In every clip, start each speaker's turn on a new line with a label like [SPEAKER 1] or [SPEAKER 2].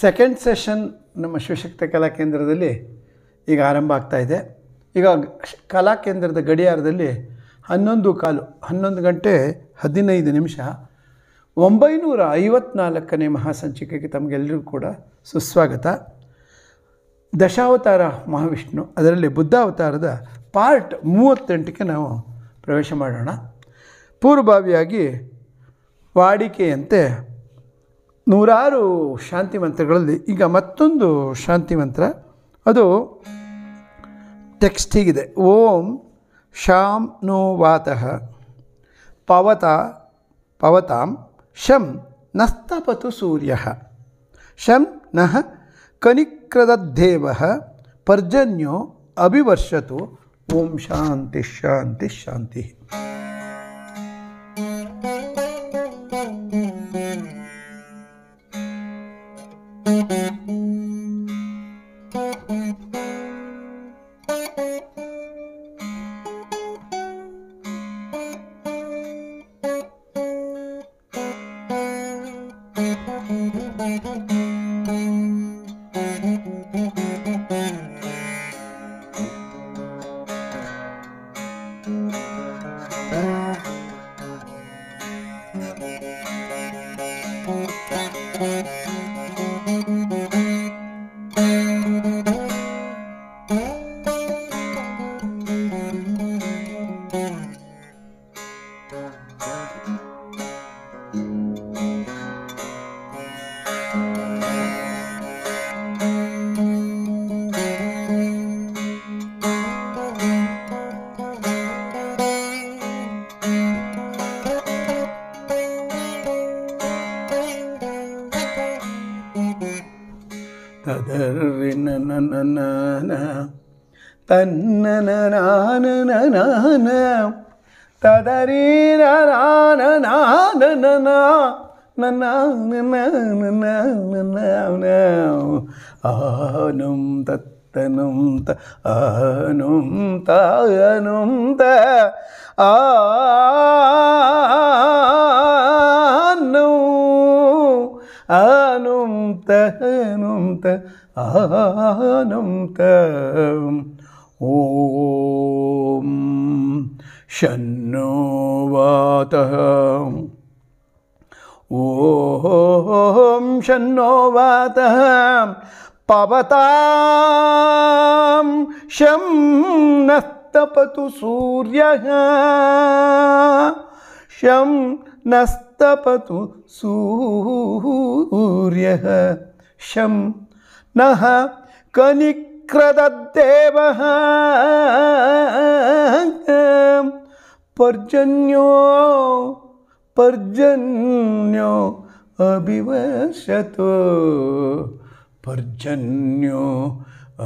[SPEAKER 1] Second session ನಮ್ಮ ಶಿವಶಕ್ತ ಕಲಾ ಕೇಂದ್ರದಲ್ಲಿ ಈಗ ಆರಂಭ ಆಗ್ತಾ ಇದೆ. ಈಗ ಕಲಾ ಕೇಂದ್ರದ ಗಡಿಯಾರದಲ್ಲಿ ಹನ್ನೊಂದು ಕಾಲು, ಹನ್ನೊಂದು ಗಂಟೆ ಹದಿನೈದು ನಿಮಿಷ, ಒಂಬೈನೂರ ಐವತ್ನಾಲ್ಕನೇ ಮಹಾಸಂಚಿಕೆಗೆ ತಮಗೆಲ್ಲರಿಗೂ ಕೂಡ ಸುಸ್ವಾಗತ. ದಶಾವತಾರ ಮಹಾವಿಷ್ಣು, ಅದರಲ್ಲಿ ಬುದ್ಧಾವತಾರದ ಪಾರ್ಟ್ ಮೂವತ್ತೆಂಟಕ್ಕೆ ನಾವು ಪ್ರವೇಶ ಮಾಡೋಣ. ಪೂರ್ವಭಾವಿಯಾಗಿ ವಾಡಿಕೆಯಂತೆ ನೂರಾರು ಶಾಂತಿ ಮಂತ್ರಗಳಲ್ಲಿ ಈಗ ಮತ್ತೊಂದು ಶಾಂತಿ ಮಂತ್ರ. ಅದು ಟೆಕ್ಸ್ಟ್ ಹೀಗಿದೆ. ಓಂ ಶಾಂ ನೋ ವಾತಃ ಪವತ ಪವತಾಂ ಶಂ ನಸ್ತಪತು ಸೂರ್ಯ ಶಂ ನಃ ಕನಿಕ್ರದೇವ ಪರ್ಜನ್ಯೋ ಅಭಿವರ್ಷತು. ಓಂ ಶಾಂತಿ ಶಾಂತಿ ಶಾಂತಿ. ಆನುಂ ತತ್ತನುಂ ತ ಆನುಂ ತಾನುಂ ತ ಆನು ಆನುಂ ತನುಂ ತ ಆನುಂ ತ ಓಂ ಶನ್ನೋ ವಾತಃ ಓಂ ಶನ್ನೋ ವಾತಃ ಪವತಾಂ ಶಂ ನಸ್ತಪತು ಸೂರ್ಯಃ ಶಂ ನಸ್ತಪತು ಸೂರ್ಯಃ ಶಂ ನಃ ಕನಿಕ್ರದೇವಃ ಪರ್ಜನ್ಯೋ ಪರ್ಜನ್ಯೋ ಅಭಿವರ್ಷತು ಪರ್ಜನ್ಯೋ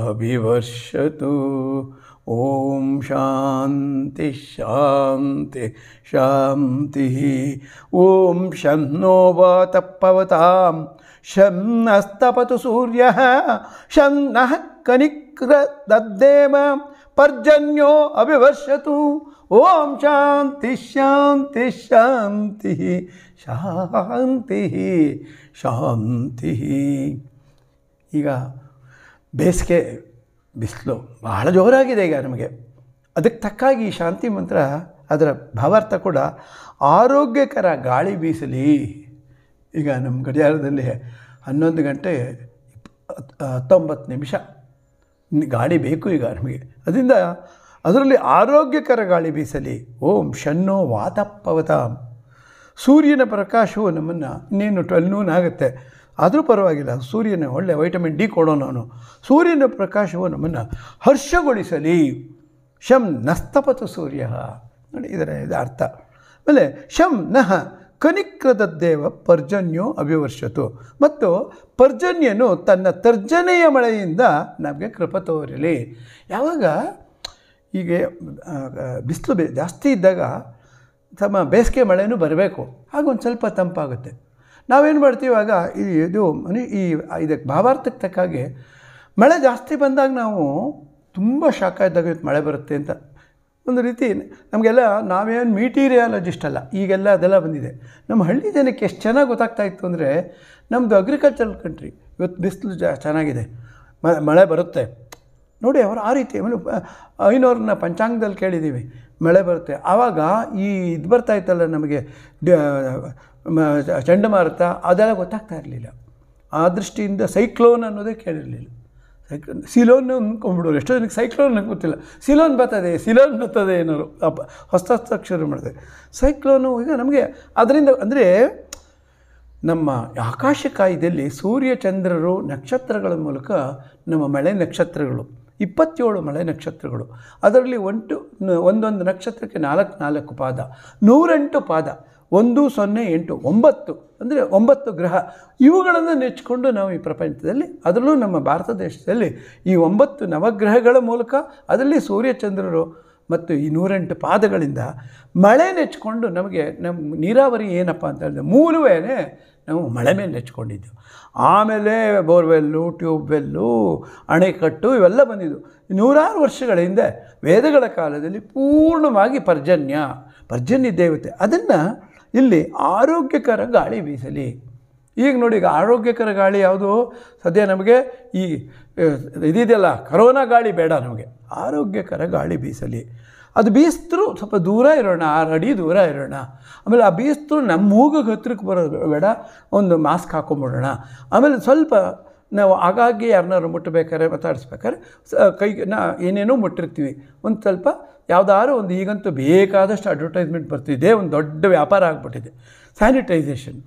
[SPEAKER 1] ಅಭಿವರ್ಷತು ಓಂ ಶಾಂತಿ ಶಾಂತಿ ಶಾಂತಿ ಓಂ ಶನ್ನೋ ವಾತಪ್ಪವತಾಂ ಶಂ ನಸ್ತಪತು ಸೂರ್ಯ ಶಂ ನಃ ಕನಿಕ್ರದೇವ ಪರ್ಜನ್ಯೋ ಅಭಿವರ್ಷತು ಓಂ ಶಾಂತಿ ಶಾಂತಿ ಶಾಂತಿ ಶಾಂತಿ ಶಾಂತಿ. ಈಗ ಬೇಸಿಗೆ ಬಿಸಿಲು ಬಹಳ ಜೋರಾಗಿದೆ ಈಗ ನಮಗೆ. ಅದಕ್ಕೆ ತಕ್ಕಾಗಿ ಈ ಶಾಂತಿ ಮಂತ್ರ ಅದರ ಭಾವಾರ್ಥ ಕೂಡ ಆರೋಗ್ಯಕರ ಗಾಳಿ ಬೀಸಲಿ. ಈಗ ನಮ್ಮ ಗಡಿಯಾರದಲ್ಲಿ ಹನ್ನೊಂದು ಗಂಟೆ ಹತ್ತೊಂಬತ್ತು ನಿಮಿಷ ಗಾಳಿ ಬೇಕು ಈಗ ನಮಗೆ. ಅದರಿಂದ ಅದರಲ್ಲಿ ಆರೋಗ್ಯಕರ ಗಾಳಿ ಬೀಸಲಿ. ಓಂ ಶನ್ನೋ ವಾತಪ್ಪವತ. ಸೂರ್ಯನ ಪ್ರಕಾಶವು ನಮ್ಮನ್ನು ಇನ್ನೇನು ಟ್ವೆಲ್ ನೂನ್ ಆಗುತ್ತೆ. ಆದರೂ ಪರವಾಗಿಲ್ಲ, ಸೂರ್ಯನ ಒಳ್ಳೆ ವೈಟಮಿನ್ ಡಿ ಕೊಡೋಣ ಅವನು ಸೂರ್ಯನ ಪ್ರಕಾಶವು ನಮ್ಮನ್ನು ಹರ್ಷಗೊಳಿಸಲಿ. ಶಂ ನಸ್ತಪತು ಸೂರ್ಯ. ನೋಡಿ, ಇದರ ಇದು ಅರ್ಥ. ಆಮೇಲೆ, ಶಂ ನಃ ಕನಿಕ್ರದೇವ ಪರ್ಜನ್ಯೋ ಅಭಿವರ್ಷತು. ಮತ್ತು ಪರ್ಜನ್ಯನು ತನ್ನ ತರ್ಜನೆಯ ಮಳೆಯಿಂದ ನಮಗೆ ಕೃಪ ತೋರಲಿ. ಯಾವಾಗ? ಹೀಗೆ ಬಿಸಿಲು ಜಾಸ್ತಿ ಇದ್ದಾಗ ತಮ್ಮ ಬೇಸಿಗೆ ಮಳೆನೂ ಬರಬೇಕು. ಹಾಗೊಂದು ಸ್ವಲ್ಪ ತಂಪಾಗುತ್ತೆ. ನಾವೇನು ಮಾಡ್ತೀವಿ ಆಗ ಇದು ಮನೆ, ಈ ಇದಕ್ಕೆ ಭಾವಾರ್ಥಕ್ಕೆ ತಕ್ಕಾಗೆ ಮಳೆ ಜಾಸ್ತಿ ಬಂದಾಗ ನಾವು ತುಂಬ ಶಾಖ ಇದ್ದಾಗ ಮಳೆ ಬರುತ್ತೆ ಅಂತ ಒಂದು ರೀತಿ ನಮಗೆಲ್ಲ ನಾವೇನು ಮೀಟೀರಿಯಾಲಜಿಸ್ಟ್ ಅಲ್ಲ, ಈಗೆಲ್ಲ ಅದೆಲ್ಲ ಬಂದಿದೆ. ನಮ್ಮ ಹಳ್ಳಿ ಜನಕ್ಕೆ ಎಷ್ಟು ಚೆನ್ನಾಗಿ ಗೊತ್ತಾಗ್ತಾ ಇತ್ತು ಅಂದರೆ ನಮ್ಮದು ಅಗ್ರಿಕಲ್ಚರಲ್ ಕಂಟ್ರಿ ಇವತ್ತು ಬಿಸಿಲು ಜಾ, ಚೆನ್ನಾಗಿದೆ. ಮಳೆ ಬರುತ್ತೆ. ನೋಡಿ ಅವರು ಆ ರೀತಿ, ಆಮೇಲೆ ಐನೂರನ್ನ ಪಂಚಾಂಗದಲ್ಲಿ ಕೇಳಿದ್ದೀವಿ, ಮಳೆ ಬರುತ್ತೆ. ಆವಾಗ ಈ ಇದು ಬರ್ತಾ ಇತ್ತಲ್ಲ ನಮಗೆ ಚಂಡಮಾರುತ, ಅದೆಲ್ಲ ಗೊತ್ತಾಗ್ತಾ ಇರಲಿಲ್ಲ. ಆ ದೃಷ್ಟಿಯಿಂದ ಸೈಕ್ಲೋನ್ ಅನ್ನೋದೇ ಕೇಳಿರಲಿಲ್ಲ. ಸೈಕ್ಲೋನ್ ಸಿಲೋನ್ ಅಂದ್ಕೊಂಡ್ಬಿಡೋರು, ಎಷ್ಟೋ ಜನಕ್ಕೆ ಸೈಕ್ಲೋನ್ ಗೊತ್ತಿಲ್ಲ. ಸಿಲೋನ್ ಬರ್ತದೆ ಸಿಲೋನ್ ಬರ್ತದೆ ಏನಾರು ಹೊಸ ಶುರು ಮಾಡಿದೆ ಸೈಕ್ಲೋನು ಈಗ ನಮಗೆ ಅದರಿಂದ, ಅಂದರೆ ನಮ್ಮ ಆಕಾಶ ಕಾಯ್ದೆಯಲ್ಲಿ ಸೂರ್ಯ, ಚಂದ್ರರು ನಕ್ಷತ್ರಗಳ ಮೂಲಕ ನಮ್ಮ ಮಳೆ ನಕ್ಷತ್ರಗಳು. ಇಪ್ಪತ್ತೇಳು ಮಳೆ ನಕ್ಷತ್ರಗಳು. ಅದರಲ್ಲಿ ಒಂಟು, ಒಂದೊಂದು ನಕ್ಷತ್ರಕ್ಕೆ ನಾಲ್ಕು ನಾಲ್ಕು ಪಾದ. ನೂರೆಂಟು ಪಾದ. ಒಂದು, ಸೊನ್ನೆ, ಎಂಟು, ಒಂಬತ್ತು. ಅಂದರೆ ಒಂಬತ್ತು ಗ್ರಹ. ಇವುಗಳನ್ನು ನೆಚ್ಚಿಕೊಂಡು ನಾವು ಈ ಪ್ರಪಂಚದಲ್ಲಿ, ಅದರಲ್ಲೂ ನಮ್ಮ ಭಾರತ ದೇಶದಲ್ಲಿ ಈ ಒಂಬತ್ತು ನವಗ್ರಹಗಳ ಮೂಲಕ, ಅದರಲ್ಲಿ ಸೂರ್ಯಚಂದ್ರರು ಮತ್ತು ಈ ನೂರೆಂಟು ಪಾದಗಳಿಂದ ಮಳೆ ನೆಚ್ಕೊಂಡು ನಮಗೆ ನಮ್ಮ ನೀರಾವರಿ ಏನಪ್ಪ ಅಂತ ಹೇಳಿದ್ರೆ ಮೂಲವೇ ನಾವು ಮಳೆ ಮೇಲೆ ನೆಚ್ಕೊಂಡಿದ್ದೆವು ಆಮೇಲೆ ಬೋರ್ವೆಲ್ಲು, ಟ್ಯೂಬ್ವೆಲ್ಲು, ಅಣೆಕಟ್ಟು ಇವೆಲ್ಲ ಬಂದಿದ್ದು. ನೂರಾರು ವರ್ಷಗಳ ಹಿಂದೆ ವೇದಗಳ ಕಾಲದಲ್ಲಿ ಪೂರ್ಣವಾಗಿ ಪರ್ಜನ್ಯ ಪರ್ಜನ್ಯ ದೇವತೆ. ಅದನ್ನು ಇಲ್ಲಿ ಆರೋಗ್ಯಕರ ಗಾಳಿ ಬೀಸಲಿ. ಈಗ ನೋಡಿ, ಈಗ ಆರೋಗ್ಯಕರ ಗಾಳಿ ಯಾವುದು? ಸದ್ಯ ನಮಗೆ ಈ ಇದಿದೆಯಲ್ಲ, ಕರೋನಾ ಗಾಳಿ ಬೇಡ ನಮಗೆ. ಆರೋಗ್ಯಕರ ಗಾಳಿ ಬೀಸಲಿ. ಅದು ಬೀಸಿದ್ರು ಸ್ವಲ್ಪ ದೂರ ಇರೋಣ ಆರು ಅಡಿ ದೂರ ಇರೋಣ. ಆಮೇಲೆ ಆ ಬೀಸ್ತ್ರು ನಮ್ಮ ಮೂಗಿಗೆ ಹತ್ರಕ್ಕೆ ಬರೋದು ಬೇಡ, ಒಂದು ಮಾಸ್ಕ್ ಹಾಕೊಂಬಿಡೋಣ. ಆಮೇಲೆ ಸ್ವಲ್ಪ ನಾವು ಆಗಾಗ್ಗೆ ಯಾರನ್ನಾರು ಮುಟ್ಟಬೇಕಾದ್ರೆ ಮಾತಾಡಿಸ್ಬೇಕಾದ್ರೆ ಕೈಗೆ ನಾ, ಏನೇನೋ ಮುಟ್ಟಿರ್ತೀವಿ. ಒಂದು ಸ್ವಲ್ಪ ಯಾವುದಾದ್ರು ಒಂದು ಈಗಂತೂ ಬೇಕಾದಷ್ಟು ಅಡ್ವರ್ಟೈಸ್ಮೆಂಟ್ ಬರ್ತಿದೆ, ಒಂದು ದೊಡ್ಡ ವ್ಯಾಪಾರ ಆಗಿಬಿಟ್ಟಿದೆ. ಸ್ಯಾನಿಟೈಸೇಷನ್